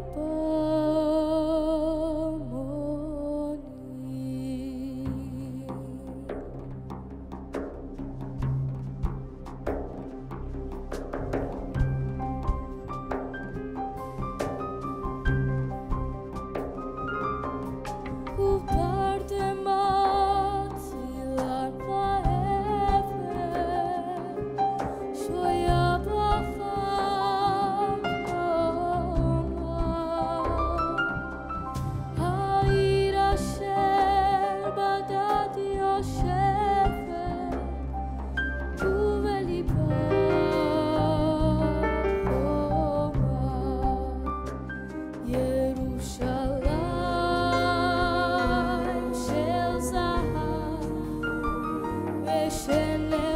people. mesele